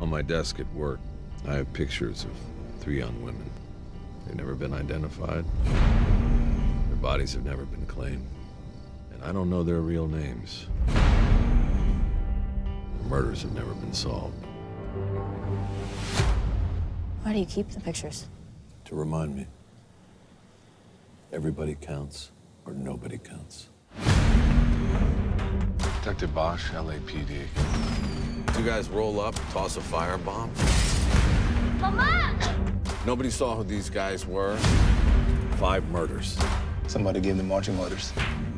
On my desk at work, I have pictures of three young women. They've never been identified. Their bodies have never been claimed. And I don't know their real names. Their murders have never been solved. Why do you keep the pictures? To remind me, everybody counts or nobody counts. Detective Bosch, LAPD. Two guys roll up, toss a firebomb. Mama! Nobody saw who these guys were. Five murders. Somebody gave them marching orders.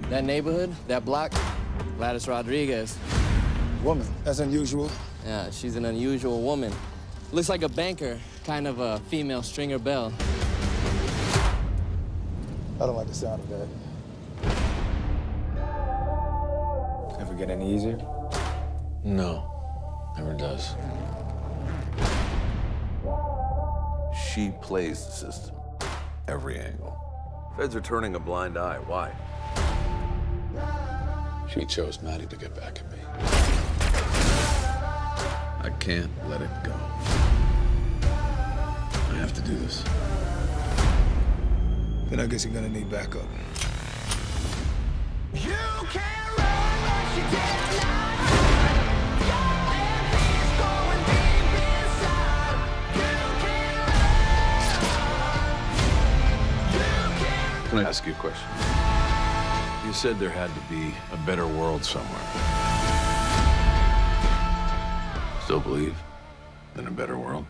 That neighborhood, that block, Gladys Rodriguez. Woman, that's unusual. Yeah, she's an unusual woman. Looks like a banker, kind of a female stringer bell. I don't like the sound of that. Ever get any easier? No, never does. She plays the system. Every angle. Feds are turning a blind eye. Why? She chose Maddie to get back at me. I can't let it go. I have to do this. Then I guess you're gonna need backup. Can I ask you a question? You said there had to be a better world somewhere. Still believe in a better world?